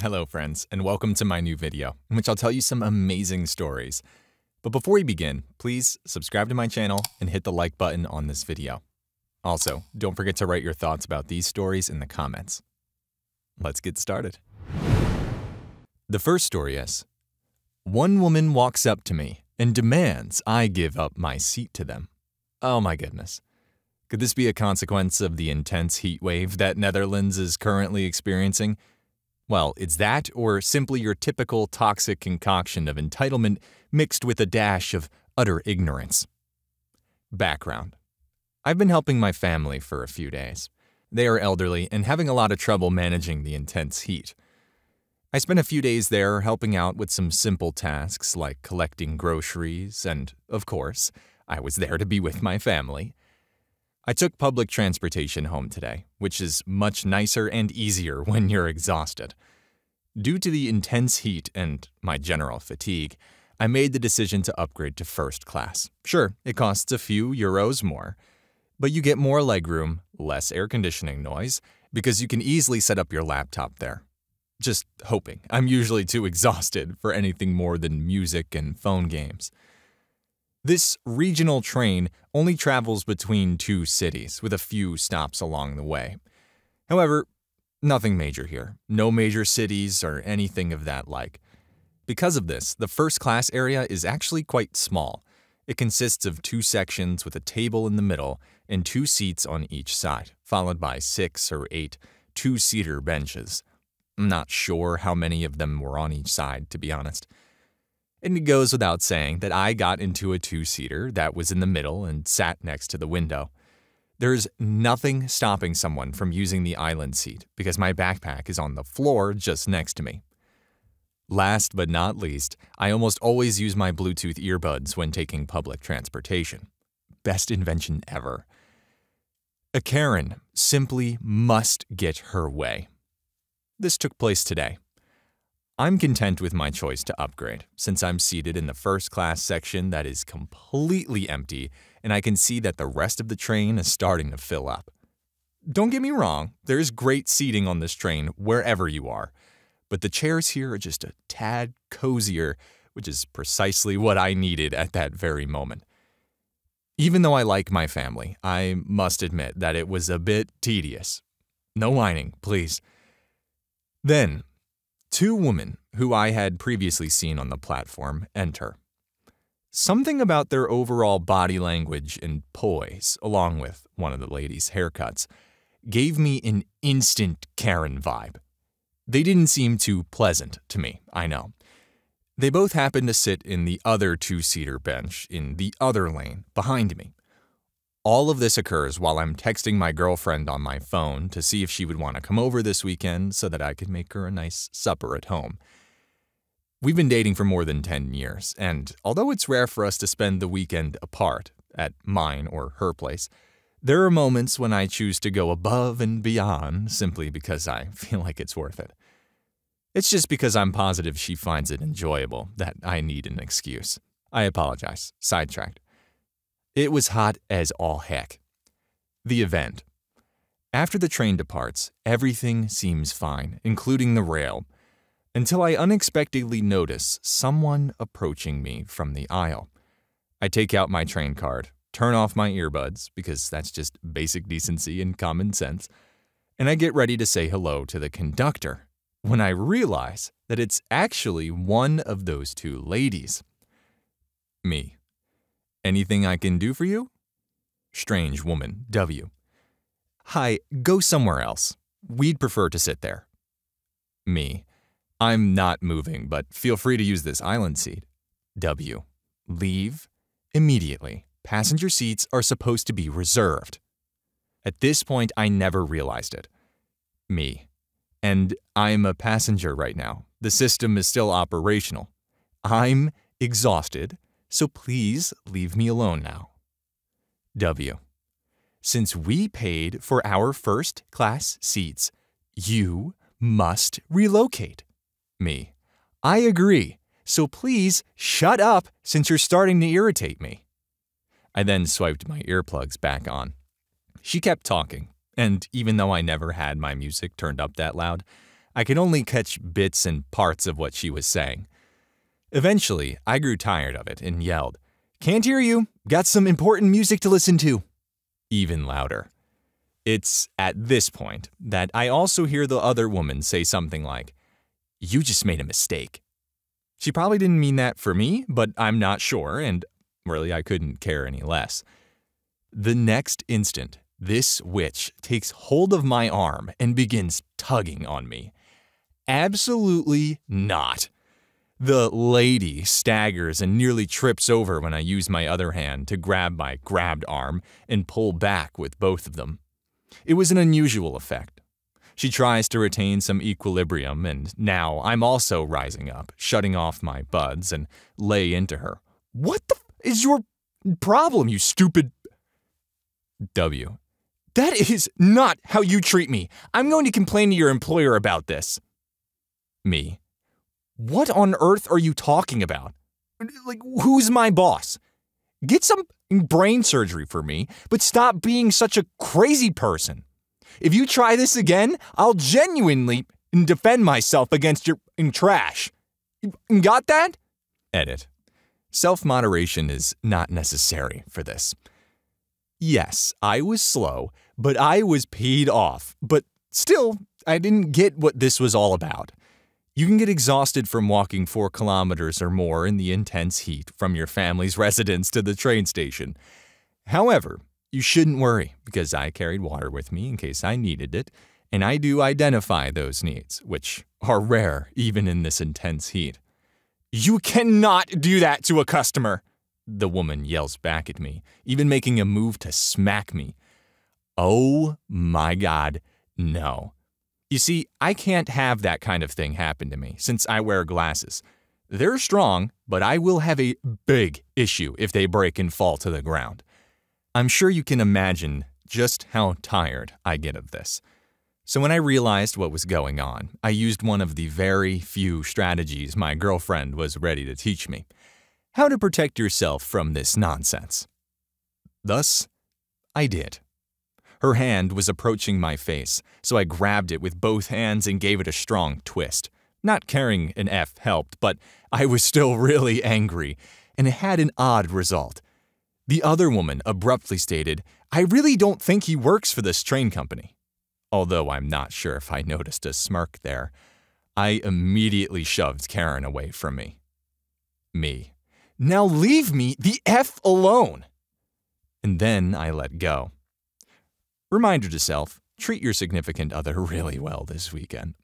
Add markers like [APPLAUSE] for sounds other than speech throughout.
Hello, friends, and welcome to my new video, in which I'll tell you some amazing stories. But before we begin, please subscribe to my channel and hit the like button on this video. Also, don't forget to write your thoughts about these stories in the comments. Let's get started. The first story is One woman walks up to me and demands I give up my seat to them. Oh my goodness. Could this be a consequence of the intense heat wave that Netherlands is currently experiencing? Well, it's that or simply your typical toxic concoction of entitlement mixed with a dash of utter ignorance. Background I've been helping my family for a few days. They are elderly and having a lot of trouble managing the intense heat. I spent a few days there helping out with some simple tasks like collecting groceries, and, of course, I was there to be with my family. I took public transportation home today, which is much nicer and easier [LAUGHS] when you're exhausted. Due to the intense heat and my general fatigue, I made the decision to upgrade to first class. Sure, it costs a few euros more, but you get more legroom, less air conditioning noise, because you can easily set up your laptop there. Just hoping. I'm usually too [LAUGHS] exhausted for anything more than music and phone games. This regional train only travels between two cities, with a few stops along the way. However, nothing major here, no major cities or anything of that like. Because of this, the first class area is actually quite small. It consists of two sections with a table in the middle and two seats on each side, followed by six or eight two seater benches. I'm not sure how many of them were on each side, to be honest. And it goes without saying that I got into a two seater that was in the middle and sat next to the window. There's nothing stopping someone from using the island seat because my backpack is on the floor just next to me. Last but not least, I almost always use my Bluetooth earbuds when taking public transportation. Best invention ever. A Karen simply must get her way. This took place today. I'm content with my choice to upgrade, since I'm seated in the first class section that is completely empty and I can see that the rest of the train is starting to fill up. Don't get me wrong, there's great seating on this train wherever you are, but the chairs here are just a tad cozier, which is precisely what I needed at that very moment. Even though I like my family, I must admit that it was a bit tedious. No whining, please. Then, Two women, who I had previously seen on the platform, enter. Something about their overall body language and poise, along with one of the ladies' haircuts, gave me an instant Karen vibe. They didn't seem too pleasant to me, I know. They both happened to sit in the other two seater bench in the other lane behind me. All of this occurs while I'm texting my girlfriend on my phone to see if she would want to come over this weekend so that I could make her a nice supper at home. We've been dating for more than 10 years, and although it's rare for us to spend the weekend apart, at mine or her place, there are moments when I choose to go above and beyond simply because I [LAUGHS] feel like it's worth it. It's just because I'm positive she finds it enjoyable that I need an excuse. I apologize. Sidetracked. It was hot as all heck. The event. After the train departs, everything seems fine, including the rail, until I unexpectedly notice someone approaching me from the aisle. I take out my train card, turn off my earbuds, because that's just basic decency and common sense, and I get ready to say hello to the conductor when I realize that it's actually one of those two ladies. Me. Anything I can do for you? Strange woman, W. Hi, go somewhere else. We'd prefer to sit there. Me. I'm not moving, but feel free to use this island seat. W. Leave immediately. Passenger seats are supposed to be reserved. At this point, I never realized it. Me. And I'm a passenger right now. The system is still operational. I'm exhausted so please leave me alone now. W. Since we paid for our first class seats, you must relocate. Me. I agree, so please shut up since you're starting to irritate me. I then swiped my earplugs back on. She kept talking, and even though I never had my music turned up that loud, I could only catch bits and parts of what she was saying. Eventually, I grew tired of it and yelled, Can't hear you. Got some important music to listen to. Even louder. It's at this point that I also hear the other woman say something like, You just made a mistake. She probably didn't mean that for me, but I'm not sure, and really I couldn't care any less. The next instant, this witch takes hold of my arm and begins tugging on me. Absolutely not. The lady staggers and nearly trips over when I use my other hand to grab my grabbed arm and pull back with both of them. It was an unusual effect. She tries to retain some equilibrium, and now I'm also rising up, shutting off my buds, and lay into her. What the f- is your problem, you stupid? W. That is not how you treat me. I'm going to complain to your employer about this. Me. What on earth are you talking about? Like, who's my boss? Get some brain surgery for me, but stop being such a crazy person. If you try this again, I'll genuinely defend myself against your trash. Got that? Edit. Self moderation is not necessary for this. Yes, I was slow, but I was peed off. But still, I didn't get what this was all about. You can get exhausted from walking four kilometers or more in the intense heat from your family's [LAUGHS] residence to the train station. However, you shouldn't worry because I carried water with me in case I needed it, and I do identify those needs, which are rare even in this intense heat. You cannot do that to a customer, the woman yells back at me, even making a move to smack me. Oh my god, no. You see, I can't have that kind of thing happen to me since I wear glasses. They're strong, but I will have a big issue if they break and fall to the ground. I'm sure you can imagine just how tired I get of this. So when I realized what was going on, I used one of the very few strategies my girlfriend was ready to teach me how to protect yourself from this nonsense. Thus, I did. Her hand was approaching my face, so I grabbed it with both hands and gave it a strong twist. Not caring an F helped, but I was still [LAUGHS] really angry, and it had an odd result. The other woman abruptly stated, I really don't think he works for this train company. Although I'm not sure if I noticed a smirk there, I immediately shoved Karen away from me. Me. Now leave me the F alone! And then I let go. Reminder to self treat your significant other [LAUGHS] really well this weekend.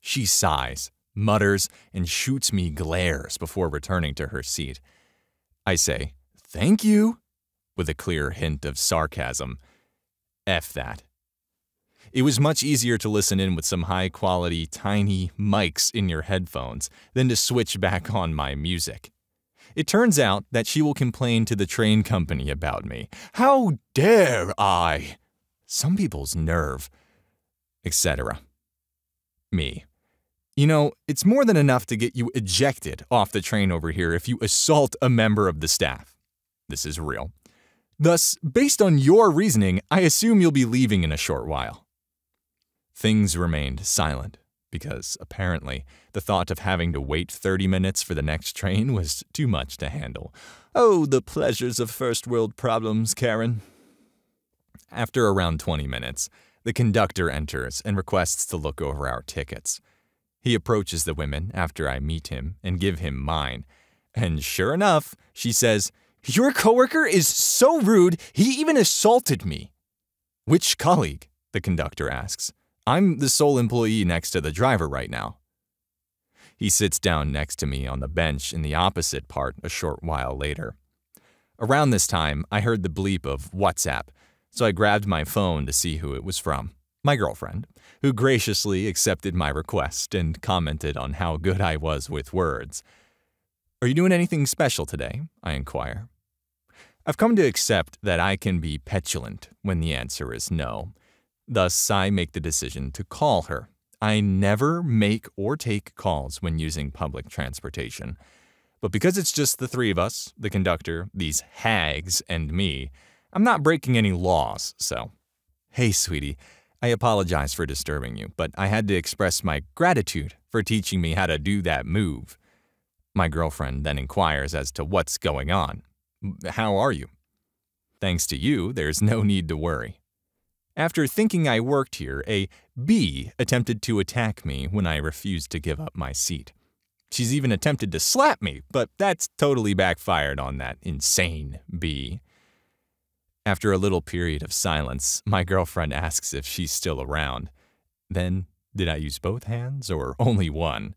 She sighs, mutters, and shoots me glares before returning to her seat. I say, Thank you, with a clear hint of sarcasm. F that. It was much easier to listen in with some high quality, tiny mics in your headphones than to switch back on my music. It turns out that she will complain to the train company about me. How dare I! Some people's nerve, etc. Me. You know, it's more than enough to get you ejected off the train over here if you assault a member of the staff. This is real. Thus, based on your reasoning, I assume you'll be leaving in a short while. Things remained silent because apparently the thought of having to wait 30 minutes for the next train was too much to handle. Oh, the pleasures of first world problems, Karen. After around 20 minutes, the conductor enters and requests to look over our tickets. He approaches the women after I meet him and give him mine. And sure enough, she says, Your coworker is so rude, he even assaulted me. Which colleague? The conductor asks. I'm the sole employee next to the driver right now. He sits down next to me on the bench in the opposite part a short while later. Around this time, I heard the bleep of WhatsApp so I grabbed my phone to see who it was from. My girlfriend, who graciously accepted my request and commented on how good I was with words. Are you doing anything special today? I inquire. I've come to accept that I can be petulant when the answer is no. Thus, I make the decision to call her. I never make or take calls when using public transportation. But because it's just the three of us, the conductor, these hags, and me, I'm not breaking any laws, so. Hey, sweetie, I apologize for disturbing you, but I had to express my gratitude for teaching me how to do that move. My girlfriend then inquires as to what's going on. How are you? Thanks to you, there's no need to worry. After thinking I worked here, a bee attempted to attack me when I refused to give up my seat. She's even attempted to slap me, but that's totally backfired on that insane bee. After a little period of silence, my girlfriend asks if she's still around. Then, did I use both hands or only one?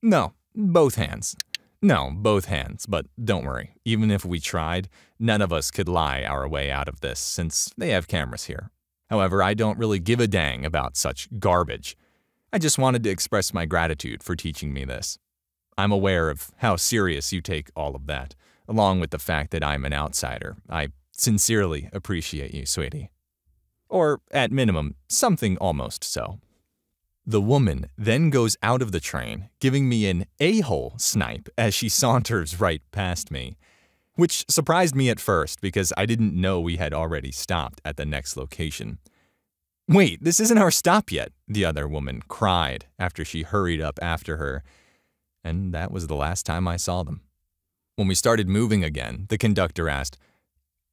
No, both hands. No, both hands, but don't worry. Even if we tried, none of us could lie our way out of this since they have cameras here. However, I don't really give a dang about such garbage. I just wanted to express my gratitude for teaching me this. I'm aware of how serious you take all of that, along with the fact that I'm an outsider. I sincerely appreciate you, sweetie. Or, at minimum, something almost so. The woman then goes out of the train, giving me an a hole snipe as she [LAUGHS] saunters right past me, which surprised me at first because I didn't know we had already stopped at the next location. Wait, this isn't our stop yet, the other woman cried after she hurried up after her. And that was the last time I saw them. When we started moving again, the conductor asked,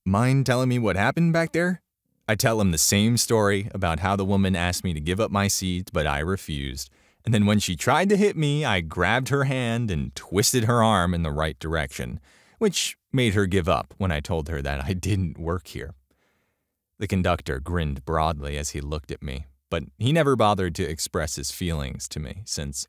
Mind telling me what happened back there? I tell him the same story about how the woman asked me to give up my seat, but I refused. And then when she tried to hit me, I grabbed her hand and twisted her arm in the right direction, which made her give up when I told her that I didn't work here. The conductor grinned broadly as he looked at me, but he never bothered to express his feelings to me, since,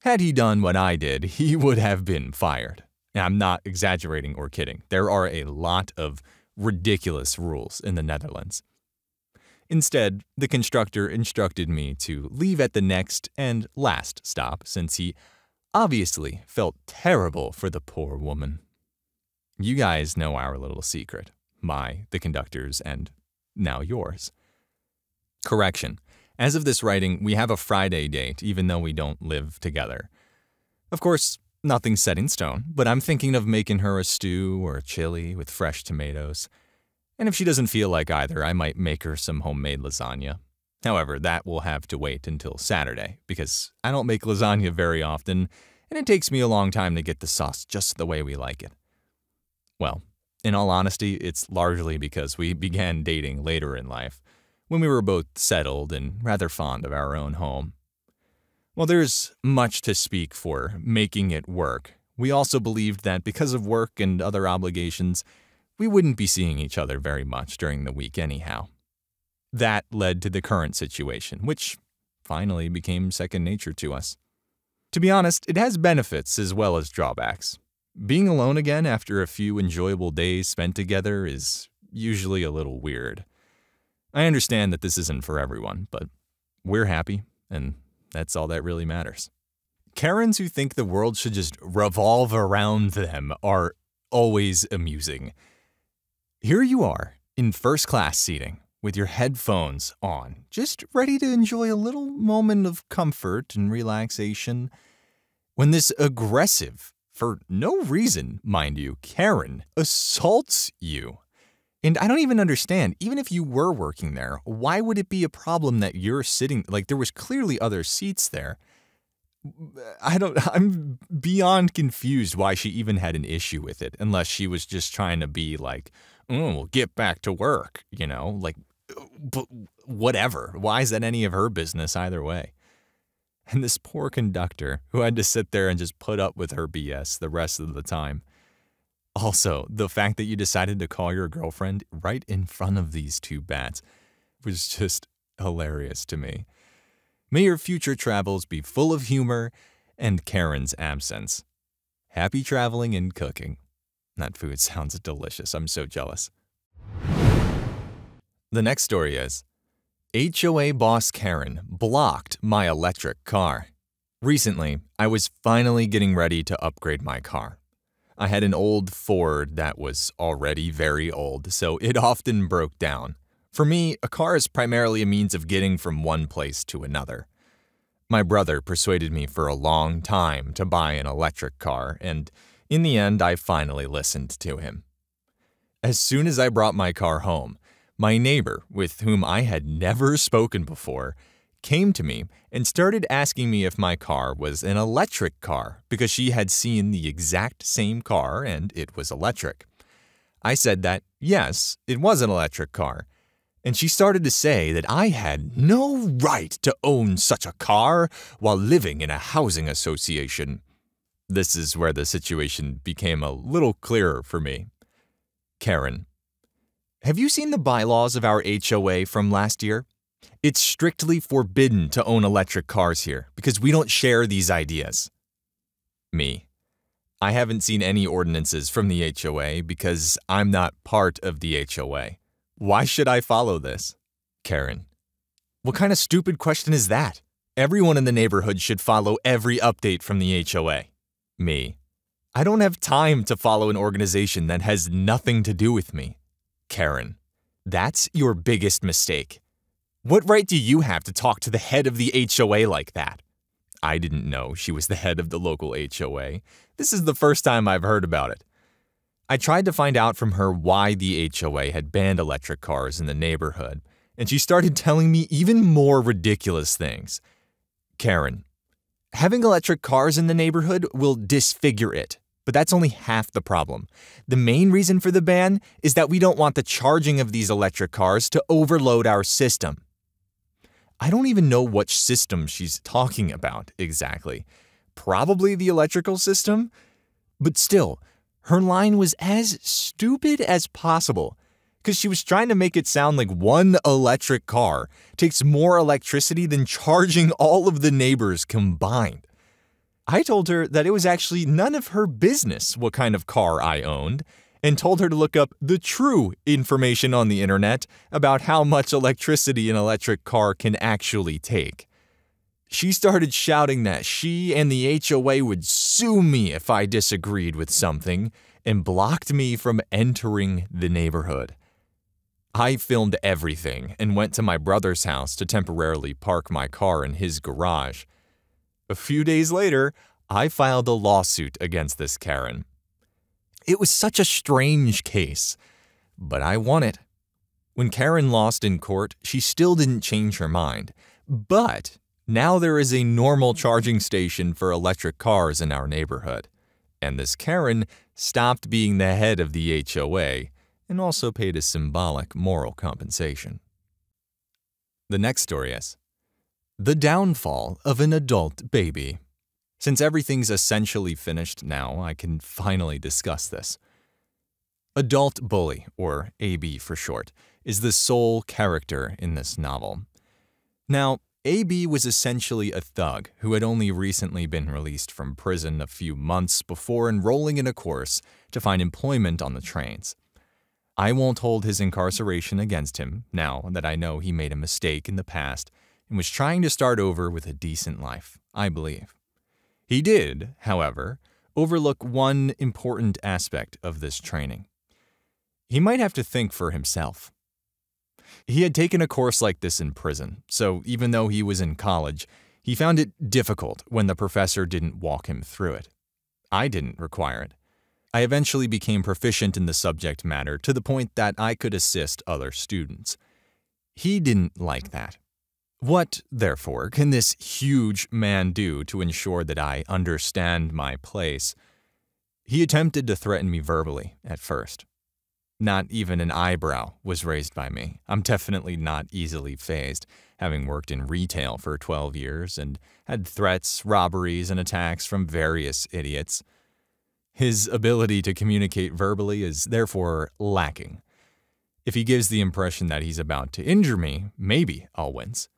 had he done what I did, he would have been fired. I'm not exaggerating or kidding. There are a lot of ridiculous rules in the Netherlands. Instead, the constructor instructed me to leave at the next and last stop since he obviously felt terrible for the poor woman. You guys know our little secret my, the conductor's, and now yours. Correction. As of this writing, we have a Friday date, even though we don't live together. Of course, nothing's set in stone, but I'm thinking of making her a stew or a chili with fresh tomatoes. And if she doesn't feel like either, I might make her some homemade lasagna. However, that will have to wait until Saturday, because I don't make lasagna very often, and it takes me a long time to get the sauce just the way we like it. Well, in all honesty, it's largely because we began dating later in life, when we were both settled and rather fond of our own home. While there's much to speak for making it work, we also believed that because of work and other obligations, we wouldn't be seeing each other very much during the week anyhow. That led to the current situation, which finally became second nature to us. To be honest, it has benefits as well as drawbacks. Being alone again after a few enjoyable days spent together is usually a little weird. I understand that this isn't for everyone, but we're happy, and that's all that really matters. Karens who think the world should just revolve around them are always amusing. Here you are, in first class seating, with your headphones on, just ready to enjoy a little moment of comfort and relaxation, when this aggressive, for no reason, mind you, Karen assaults you. And I don't even understand, even if you were working there, why would it be a problem that you're sitting like there was clearly other seats there? I don't [LAUGHS] I'm beyond confused why she even had an issue with it unless she was just trying to be like, "Oh, we'll get back to work," you know? Like uh, but whatever. Why is that any of her business either way? And this poor conductor who had to sit there and just put up with her BS the rest of the time. Also, the fact that you decided to call your girlfriend right in front of these two bats was just hilarious to me. May your future travels be full of humor and Karen's absence. Happy traveling and cooking. That food sounds delicious. I'm so jealous. The next story is HOA boss Karen blocked my electric car. Recently, I was finally getting ready to upgrade my car. I had an old Ford that was already very old, so it [LAUGHS] often broke down. For me, a car is primarily a means of getting from one place to another. My brother persuaded me for a long time to buy an electric car, and in the end, I finally listened to him. As soon as I brought my car home, my neighbor, with whom I had never [LAUGHS] spoken before, came to me and started asking me if my car was an electric car because she had seen the exact same car and it was electric. I said that, yes, it was an electric car. And she started to say that I had no right to own such a car while living in a housing association. This is where the situation became a little clearer for me. Karen, have you seen the bylaws of our HOA from last year? It's strictly forbidden to own electric cars here because we don't share these ideas. Me. I haven't seen any ordinances from the HOA because I'm not part of the HOA. Why should I follow this? Karen. What kind of stupid question is that? Everyone in the neighborhood should follow every update from the HOA. Me. I don't have time to follow an organization that has nothing to do with me. Karen. That's your biggest mistake. What right do you have to talk to the head of the HOA like that? I didn't know she was the head of the local HOA. This is the first time I've heard about it. I tried to find out from her why the HOA had banned electric cars in the neighborhood, and she started [LAUGHS] telling me even more ridiculous things. Karen, having electric cars in the neighborhood will disfigure it, but that's only half the problem. The main reason for the ban is that we don't want the charging of these electric cars to overload our system. I don't even know which system she's talking about exactly. Probably the electrical system? But still, her line was as stupid as possible because she was trying to make it sound like one electric car takes more electricity than charging all of the neighbors combined. I told her that it was actually none of her business what kind of car I owned and told her to look up the true information on the internet about how much electricity an electric car can actually take. She started shouting that she and the HOA would sue me if I disagreed with something and blocked me from entering the neighborhood. I filmed everything and went to my brother's house to temporarily park my car in his garage. A few days later, I filed a lawsuit against this Karen. It was such a strange case, but I won it. When Karen lost in court, she still didn't change her mind. But now there is a normal charging station for electric cars in our neighborhood. And this Karen stopped being the head of the HOA and also paid a symbolic moral compensation. The next story is The Downfall of an Adult Baby. Since everything's essentially finished now, I can finally discuss this. Adult Bully, or AB for short, is the sole character in this novel. Now, AB was essentially a thug who had only recently been released from prison a few months before enrolling in a course to find employment on the trains. I won't hold his incarceration against him now that I know he made a mistake in the past and was trying to start over with a decent life, I believe. He did, however, overlook one important aspect of this training. He might have to think for himself. He had taken a course like this in prison, so even though he was in college, he found it difficult when the professor didn't walk him through it. I didn't require it. I eventually became proficient in the subject matter to the point that I could assist other students. He didn't like that. What, therefore, can this huge man do to ensure that I understand my place? He attempted to threaten me verbally at first. Not even an eyebrow was raised by me. I'm definitely not easily phased, having worked in retail for 12 years and had threats, robberies, and attacks from various idiots. His ability to communicate verbally is therefore lacking. If he gives the impression that he's about to injure me, maybe I'll wince.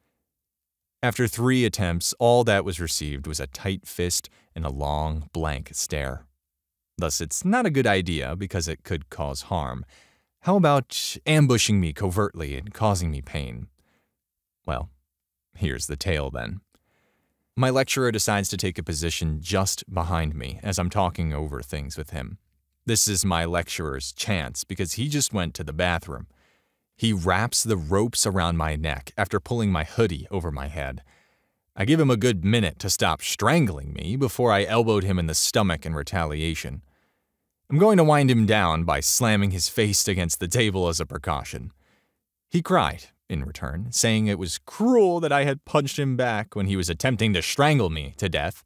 After three attempts, all that was received was a tight fist and a long, blank stare. Thus, it's not a good idea because it could cause harm. How about ambushing me covertly and causing me pain? Well, here's the tale then. My lecturer decides to take a position just behind me as I'm talking over things with him. This is my lecturer's chance because he just went to the bathroom. He wraps the ropes around my neck after pulling my hoodie over my head. I give him a good minute to stop strangling me before I elbowed him in the stomach in retaliation. I'm going to wind him down by slamming his face against the table as a precaution. He cried, in return, saying it was cruel that I had punched him back when he was attempting to strangle me to death.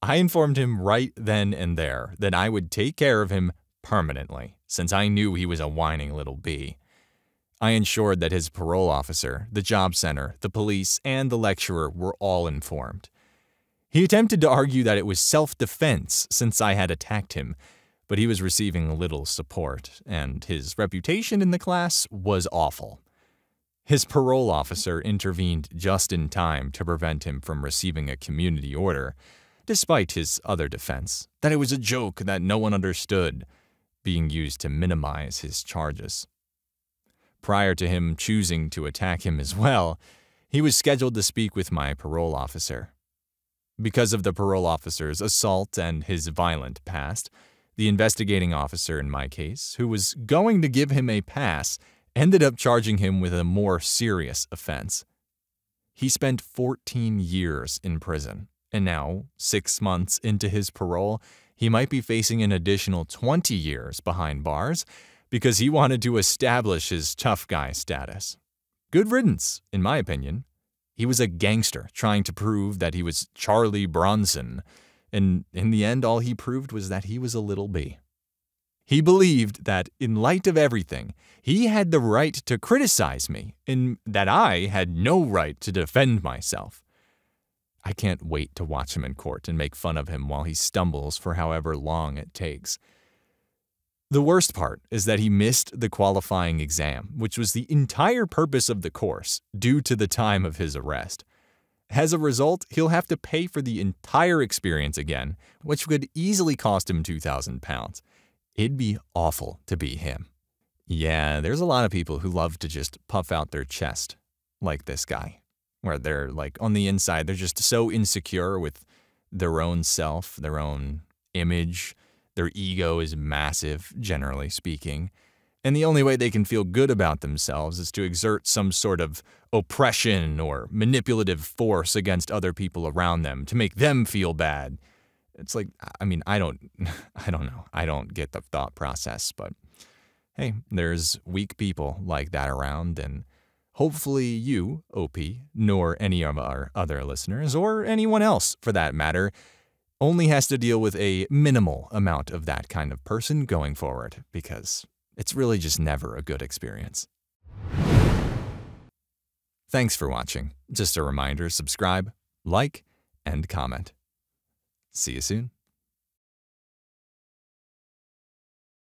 I informed him right then and there that I would take care of him permanently, since I knew he was a whining little bee. I ensured that his parole officer, the job center, the police, and the lecturer were all informed. He attempted to argue that it was self defense since I had attacked him, but he was receiving little support, and his reputation in the class was awful. His parole officer intervened just in time to prevent him from receiving a community order, despite his other defense that it was a joke that no one understood, being used to minimize his charges. Prior to him choosing to attack him as well, he was scheduled to speak with my parole officer. Because of the parole officer's assault and his violent past, the investigating officer in my case, who was going to give him a pass, ended up charging him with a more serious offense. He spent 14 years in prison, and now, six months into his parole, he might be facing an additional 20 years behind bars because he wanted to establish his tough guy status. Good riddance, in my opinion. He was a gangster trying to prove that he was Charlie Bronson, and in the end, all he proved was that he was a little bee. He believed that, in light of everything, he had the right to criticize me, and that I had no right to defend myself. I can't wait to watch him in court and make fun of him while he stumbles for however long it takes. The worst part is that he missed the qualifying exam, which was the entire purpose of the course, due to the time of his arrest. As a result, he'll have to pay for the entire experience again, which could easily cost him 2,000 pounds. It'd be awful to be him. Yeah, there's a lot of people who love to just puff out their chest, like this guy, where they're like on the inside, they're just so insecure with their own self, their own image, their ego is massive, generally speaking, and the only way they can feel good about themselves is to exert some sort of oppression or manipulative force against other people around them to make them feel bad. It's like, I mean, I don't, [LAUGHS] I don't know. I don't get the thought process, but hey, there's weak people like that around, and hopefully you, OP, nor any of our other listeners, or anyone else for that matter, only has to deal with a minimal amount of that kind of person going forward because it's really just never a good experience. Thanks for watching. Just a reminder subscribe, like, and comment. See you soon.